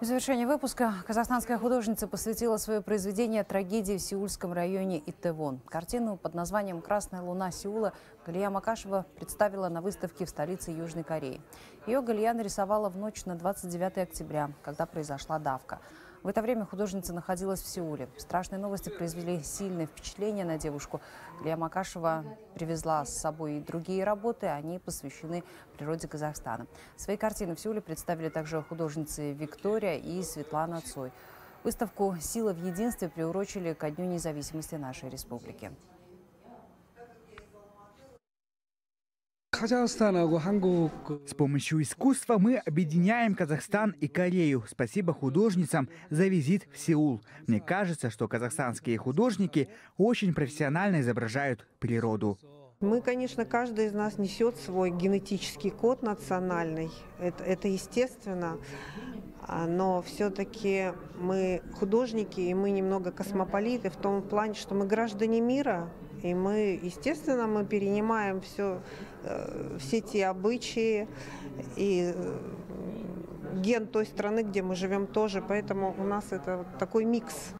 В завершение выпуска казахстанская художница посвятила свое произведение трагедии в сеульском районе Итевон. Картину под названием «Красная луна Сеула» Галия Макашева представила на выставке в столице Южной Кореи. Ее Галия нарисовала в ночь на 29 октября, когда произошла давка. В это время художница находилась в Сеуле. Страшные новости произвели сильное впечатление на девушку. Галия Макашева привезла с собой и другие работы. Они посвящены природе Казахстана. Свои картины в Сеуле представили также художницы Виктория и Светлана Цой. Выставку «Сила в единстве» приурочили ко Дню независимости нашей республики. С помощью искусства мы объединяем Казахстан и Корею. Спасибо художницам за визит в Сеул. Мне кажется, что казахстанские художники очень профессионально изображают природу. Мы, конечно, каждый из нас несет свой генетический код национальный. Это, это естественно. А, но все-таки мы художники, и мы немного космополиты в том плане, что мы граждане мира, и мы, естественно, мы перенимаем все, э, все те обычаи и э, ген той страны, где мы живем тоже. Поэтому у нас это такой микс